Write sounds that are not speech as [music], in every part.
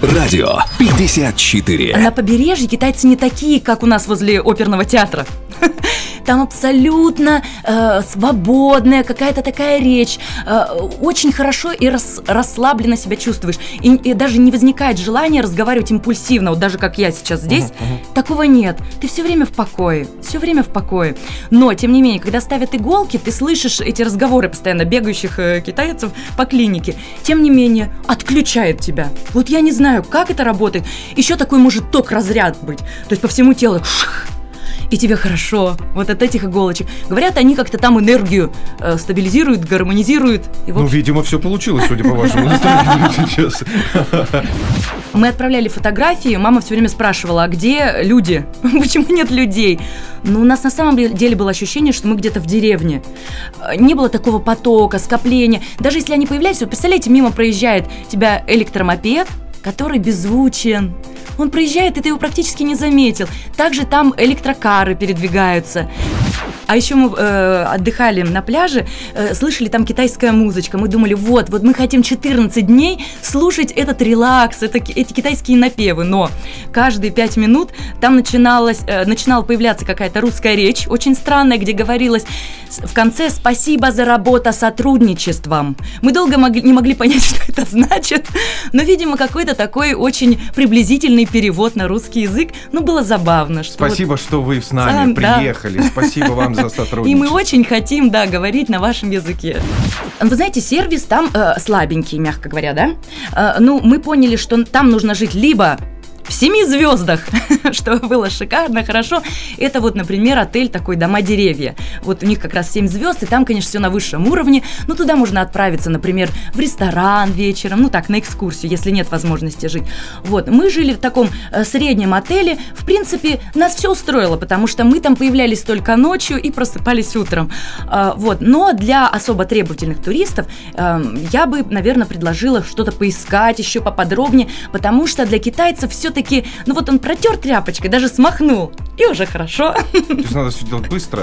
Радио 54. На побережье китайцы не такие, как у нас возле оперного театра. [laughs] Там абсолютно э, свободная какая-то такая речь. Э, очень хорошо и рас, расслабленно себя чувствуешь. И, и даже не возникает желания разговаривать импульсивно, вот даже как я сейчас здесь. Uh-huh, uh-huh. Такого нет. Ты все время в покое. Все время в покое. Но, тем не менее, когда ставят иголки, ты слышишь эти разговоры постоянно бегающих э, китайцев по клинике. Тем не менее, отключает тебя. Вот я не знаю, как это работает. Еще такой может ток разряд быть. То есть по всему телу шх, и тебе хорошо вот от этих иголочек. Говорят, они как-то там энергию э, стабилизируют, гармонизируют. И, ну, видимо, все получилось, судя по вашему [laughs] сейчас. Мы отправляли фотографии, мама все время спрашивала, а где люди? [laughs] Почему нет людей? Но у нас на самом деле было ощущение, что мы где-то в деревне. Э, не было такого потока, скопления. Даже если они появлялись, вот представляете, мимо проезжает тебя электромопед, который беззвучен, он проезжает, и ты его практически не заметил. Также там электрокары передвигаются. А еще мы э, отдыхали на пляже, э, слышали там китайская музычка. Мы думали, вот, вот мы хотим 14 дней слушать этот релакс, это, эти китайские напевы. Но каждые 5 минут там начиналась, э, начинала появляться какая-то русская речь, очень странная, где говорилось в конце «Спасибо за работу сотрудничеством». Мы долго могли, не могли понять, [laughs] что это значит, но, видимо, какой-то такой очень приблизительный перевод на русский язык. Ну, было забавно. Что Спасибо, вот... что вы с нами да, приехали. Да. Спасибо вам [laughs] за сотрудничество. И мы очень хотим, да, говорить на вашем языке. Вы знаете, сервис там э, слабенький, мягко говоря, да? Э, ну, мы поняли, что там нужно жить либо в семи звездах, [laughs] что было шикарно, хорошо. Это вот, например, отель такой «Дома-деревья». Вот у них как раз семь звезд, и там, конечно, все на высшем уровне. Но туда можно отправиться, например, в ресторан вечером, ну так, на экскурсию, если нет возможности жить. Вот, мы жили в таком э, среднем отеле. В принципе, нас все устроило, потому что мы там появлялись только ночью и просыпались утром. Э, вот, но для особо требовательных туристов э, я бы, наверное, предложила что-то поискать еще поподробнее, потому что для китайцев все-таки все-таки, ну вот он протер тряпочкой, даже смахнул, и уже хорошо. То есть надо все делать быстро,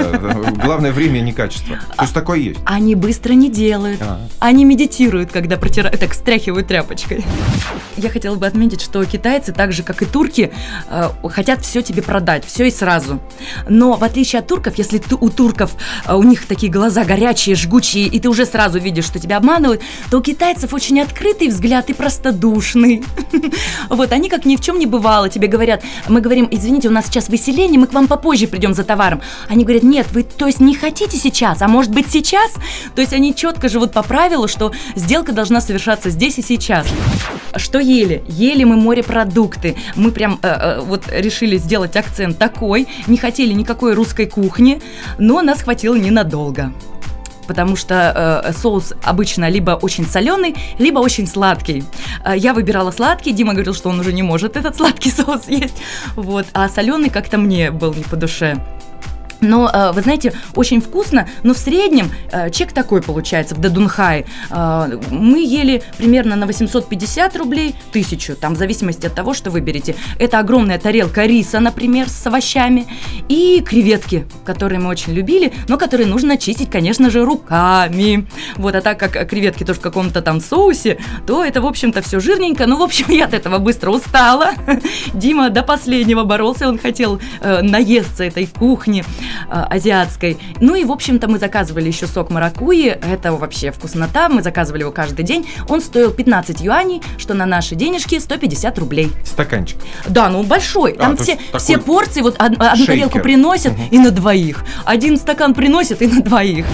главное время, не качество. То есть такое есть? Они быстро не делают, а. они медитируют, когда протирают, так стряхивают тряпочкой. Я хотела бы отметить, что китайцы, так же как и турки, э, хотят все тебе продать, все и сразу. Но в отличие от турков, если ты, у турков э, у них такие глаза горячие, жгучие, и ты уже сразу видишь, что тебя обманывают, то у китайцев очень открытый взгляд и простодушный. [laughs] Вот, они как ни в чем не не бывало, тебе говорят, мы говорим, извините, у нас сейчас выселение, мы к вам попозже придем за товаром. Они говорят, нет, вы, то есть не хотите сейчас, а может быть сейчас? То есть они четко живут по правилу, что сделка должна совершаться здесь и сейчас. Что ели? Ели мы морепродукты. Мы прям э, э, вот решили сделать акцент такой, не хотели никакой русской кухни, но нас хватило ненадолго потому что э, соус обычно либо очень соленый, либо очень сладкий. Э, я выбирала сладкий, Дима говорил, что он уже не может этот сладкий [laughs] соус есть, вот, а соленый как-то мне был не по душе. Но, э, вы знаете, очень вкусно, но в среднем э, чек такой получается в Дадунхай. Э, мы ели примерно на 850 рублей, тысячу, там в зависимости от того, что выберете. Это огромная тарелка риса, например, с овощами, и креветки, которые мы очень любили, но которые нужно чистить, конечно же, руками. Вот, а так как креветки тоже в каком-то там соусе, то это, в общем-то, все жирненько. Ну, в общем, [laughs] я от этого быстро устала. [laughs] Дима до последнего боролся, он хотел наесться этой кухни. Э, азиатской. Ну и, в общем-то, мы заказывали еще сок маракуи. Это вообще вкуснота. Мы заказывали его каждый день. Он стоил 15 юаней, что на наши денежки 150 рублей. Стаканчик. Да, ну большой. А, Там а, все, все порции, вот од, одну шейкер. Тарелку приносят угу. и на двоих. Один стакан приносят и на двоих.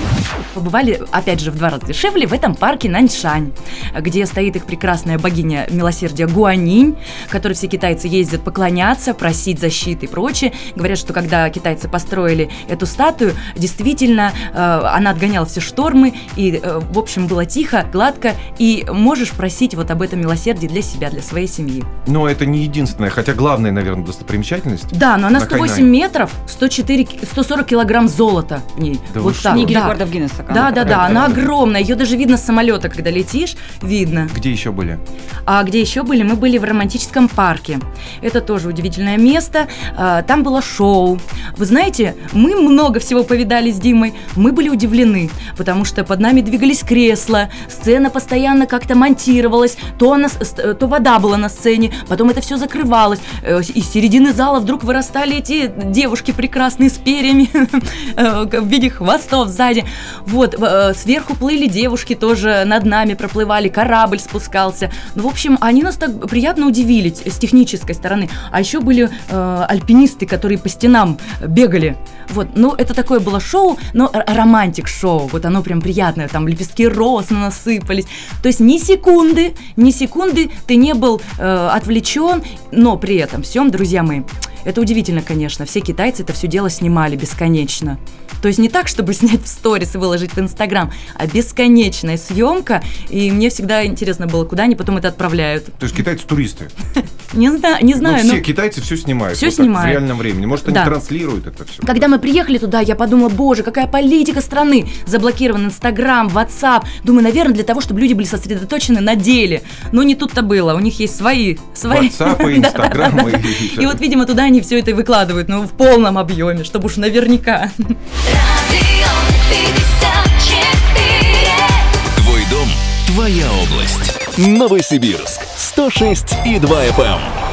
Побывали, опять же, в два раза дешевле в этом парке Наньшань, где стоит их прекрасная богиня милосердия Гуанинь, которой все китайцы ездят поклоняться, просить защиты и прочее. Говорят, что когда китайцы построили эту статую, действительно, э, она отгоняла все штормы, и, э, в общем, было тихо, гладко, и можешь просить вот об этом милосердии для себя, для своей семьи. Но это не единственное, хотя главная, наверное, достопримечательность. Да, но она 108 Хайнай. метров, 104, 140 килограмм золота в ней. Да вот так. Книги да. рекордов Гиннесса. Да, да, да, она огромная, ее даже видно с самолета, когда летишь, видно. Где еще были? А где еще были? Мы были в романтическом парке. Это тоже удивительное место. А, там было шоу. Вы знаете, мы много всего повидали с Димой. Мы были удивлены, потому что под нами двигались кресла, сцена постоянно как-то монтировалась, то, она, то вода была на сцене, потом это все закрывалось. Э, из середины зала вдруг вырастали эти девушки прекрасные с перьями [laughs] э, в виде хвостов сзади. Вот, э, сверху плыли девушки тоже над нами проплывали, корабль спускался. Ну, в общем, они нас так приятно удивили с технической стороны. А еще были э, альпинисты, которые по стенам бегали. Вот, ну, это такое было шоу, но романтик-шоу. Вот оно прям приятное, там лепестки роз насыпались. То есть ни секунды, ни секунды ты не был э, отвлечен, но при этом всем, друзья мои, это удивительно, конечно. Все китайцы это все дело снимали бесконечно. То есть не так, чтобы [laughs] снять в сторис и выложить в Инстаграм, а бесконечная съемка. И мне всегда интересно было, куда они потом это отправляют. То есть китайцы туристы? Не знаю, не знаю. Ну, все китайцы все снимают. Все снимают. в реальном времени. Может, они транслируют это все. Когда мы приехали туда, я подумала, боже, какая политика страны. Заблокирован Инстаграм, Ватсап. Думаю, наверное, для того, чтобы люди были сосредоточены на деле. Но не тут-то было. У них есть свои. свои. Ватсапы, [laughs] Инстаграмы. И вот, видимо, туда они все это выкладывают, но в полном объеме, чтобы уж наверняка. Твой дом, твоя область. Новосибирск 106 и 2 FM.